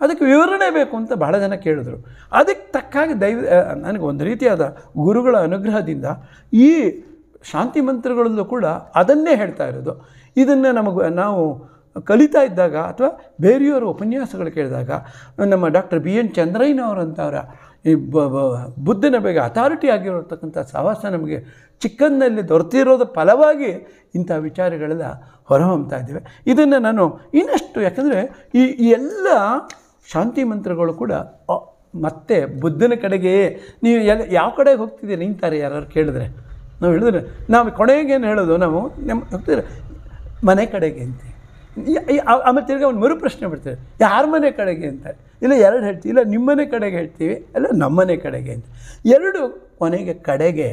[SPEAKER 1] ಅದಕ್ಕೆ ವಿವರಣೆ ಬೇಕು ಅಂತ ಬಹಳ ಜನ ಕೇಳಿದ್ರು. ಅದಕ್ಕೆ ತಕ್ಕಾಗಿ ದೈವ ನನಗೆ ಒಂದು ರೀತಿಯಾದ ಗುರುಗಳ ಅನುಗ್ರಹದಿಂದ ಈ ಶಾಂತಿ ಮಂತ್ರಗಳಲ್ಲೂ ಕೂಡ ಅದನ್ನೇ ಹೇಳ್ತಾ ಇರೋದು. ಇದನ್ನು ನಮಗೆ, ನಾವು ಕಲಿತಾ ಇದ್ದಾಗ ಅಥವಾ ಬೇರೆಯವರ ಉಪನ್ಯಾಸಗಳು ಕೇಳಿದಾಗ, ನಮ್ಮ ಡಾಕ್ಟರ್ ಬಿ ಎನ್ ಚಂದ್ರಯ್ಯನವರಂಥವರ ಈ ಬ ಬುದ್ಧನ ಬಗ್ಗೆ ಅಥಾರಿಟಿ ಆಗಿರತಕ್ಕಂಥ ಸಾಹಸ ನಮಗೆ ಚಿಕ್ಕಂದಲ್ಲಿ ದೊರೆತಿರೋದ ಫಲವಾಗಿ ಇಂಥ ವಿಚಾರಗಳೆಲ್ಲ ಹೊರಹೊಮ್ತಾ ಇದ್ದೇವೆ. ಇದನ್ನು ನಾನು ಇನ್ನಷ್ಟು, ಯಾಕಂದರೆ ಈ ಎಲ್ಲ ಶಾಂತಿ ಮಂತ್ರಗಳು ಕೂಡ ಮತ್ತೆ ಬುದ್ಧನ ಕಡೆಗೆ, ನೀವು ಎಲ್ಲ, ಯಾವ ಕಡೆಗೆ ಹೋಗ್ತಿದ್ದೀರಿ ನಿಂತಾರೆ ಯಾರು ಕೇಳಿದ್ರೆ. ನಾವು ಹೇಳಿದ್ರೆ, ನಾವು ಕೊನೆಗೇನು ಹೇಳೋದು, ನಾವು ನಮ್ಮ, ಹೋಗ್ತಿದ್ರೆ ಮನೆ ಕಡೆಗೆ ಅಂತ. ಆಮೇಲೆ ತಿರ್ಗಿ ಅವ್ನು ಮರು ಪ್ರಶ್ನೆ ಬಿಡ್ತಾರೆ ಯಾರ ಮನೆ ಕಡೆಗೆ ಅಂತ. ಇಲ್ಲ ಎರಡು ಹೇಳ್ತೀವಿ, ಇಲ್ಲ ನಿಮ್ಮನೆ ಕಡೆಗೆ ಹೇಳ್ತೀವಿ ಅಲ್ಲ ನಮ್ಮನೆ ಕಡೆಗೆ ಅಂತ. ಎರಡು ಕೊನೆಗೆ ಕಡೆಗೆ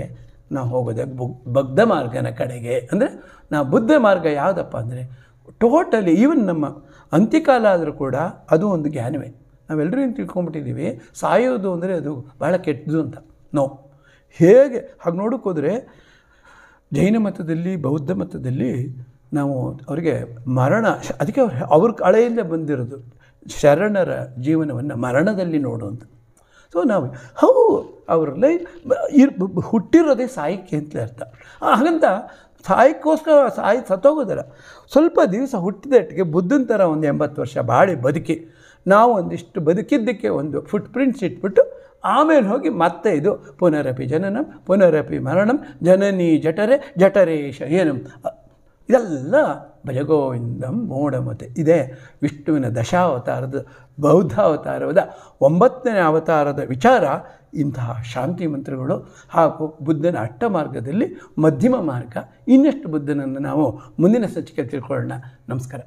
[SPEAKER 1] ನಾವು ಹೋಗೋದೆ ಬುಗ್ ಬಗ್ಧ ಮಾರ್ಗನ ಕಡೆಗೆ. ಅಂದರೆ ನಾವು ಬುದ್ಧ ಮಾರ್ಗ ಯಾವುದಪ್ಪ ಅಂದರೆ ಟೋಟಲಿ ಈವನ್ ನಮ್ಮ ಅಂತ್ಯಕಾಲ ಆದರೂ ಕೂಡ ಅದು ಒಂದು ಜ್ಞಾನವೇ. ನಾವೆಲ್ಲರೂ ಏನು ತಿಳ್ಕೊಂಬಿಟ್ಟಿದ್ದೀವಿ, ಸಾಯೋದು ಅಂದರೆ ಅದು ಭಾಳ ಕೆಟ್ಟದು ಅಂತ. ನೋ ಹೇಗೆ, ಹಾಗೆ ನೋಡೋಕ್ಕೋದ್ರೆ ಜೈನ ಮತದಲ್ಲಿ, ಬೌದ್ಧ ಮತದಲ್ಲಿ ನಾವು ಅವರಿಗೆ ಮರಣ, ಅದಕ್ಕೆ ಅವ್ರು, ಅವ್ರ ಕಳೆಯಿಂದ ಬಂದಿರೋದು ಶರಣರ ಜೀವನವನ್ನು ಮರಣದಲ್ಲಿ ನೋಡುವಂಥ ಸೊ ನಾವು, ಹೌ, ಅವ್ರ ಲೈಫ್ ಇರ್, ಹುಟ್ಟಿರೋದೇ ಸಾಯಕ್ಕೆ ಅಂತಲೇ ಅರ್ಥ. ಹಾಗಂತ ಸಾಯಕ್ಕೋಸ್ಕರ ಸಾಯಿ ಸತ್ತೋಗೋದಲ್ಲ. ಸ್ವಲ್ಪ ದಿವಸ ಹುಟ್ಟಿದಟ್ಟಿಗೆ ಬುದ್ಧನ ಥರ ಒಂದು ಎಂಬತ್ತು ವರ್ಷ ಬಾಳಿ ಬದುಕಿ, ನಾವು ಒಂದಿಷ್ಟು ಬದುಕಿದ್ದಕ್ಕೆ ಒಂದು ಫುಟ್ ಪ್ರಿಂಟ್ಸ್ ಇಟ್ಬಿಟ್ಟು ಆಮೇಲೆ ಹೋಗಿ ಮತ್ತೆ ಇದು ಪುನರಪಿ ಜನನಂ, ಪುನರಪಿ ಮರಣಂ, ಜನನಿ ಜಠರೆ, ಜಠರೇಶ ಏನಂ. ಇದೆಲ್ಲ ಭಜಗೋವಿಂದಂ ಮೋಡಮತೆ. ಇದೆ ವಿಷ್ಣುವಿನ ದಶಾವತಾರದ ಬೌದ್ಧ ಅವತಾರದ ಒಂಬತ್ತನೇ ಅವತಾರದ ವಿಚಾರ, ಇಂತಹ ಶಾಂತಿ ಮಂತ್ರಗಳು ಹಾಗೂ ಬುದ್ಧನ ಅಟ್ಟ ಮಾರ್ಗದಲ್ಲಿ ಮಧ್ಯಮ ಮಾರ್ಗ. ಇನ್ನಷ್ಟು ಬುದ್ಧನನ್ನು ನಾವು ಮುಂದಿನ ಸಂಚಿಕೆ ತಿಳ್ಕೊಳ್ಳೋಣ. ನಮಸ್ಕಾರ.